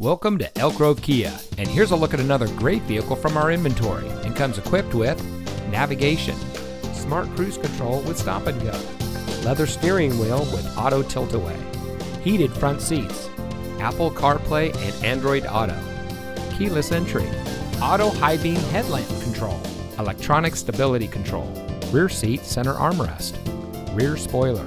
Welcome to Elk Grove Kia, and here's a look at another great vehicle from our inventory and comes equipped with navigation, smart cruise control with stop and go, leather steering wheel with auto tilt away, heated front seats, Apple CarPlay and Android Auto, keyless entry, auto high beam headlamp control, electronic stability control, rear seat center armrest, rear spoiler.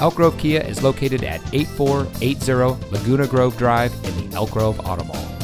Elk Grove Kia is located at 8480 Laguna Grove Drive in the Elk Grove Auto Mall.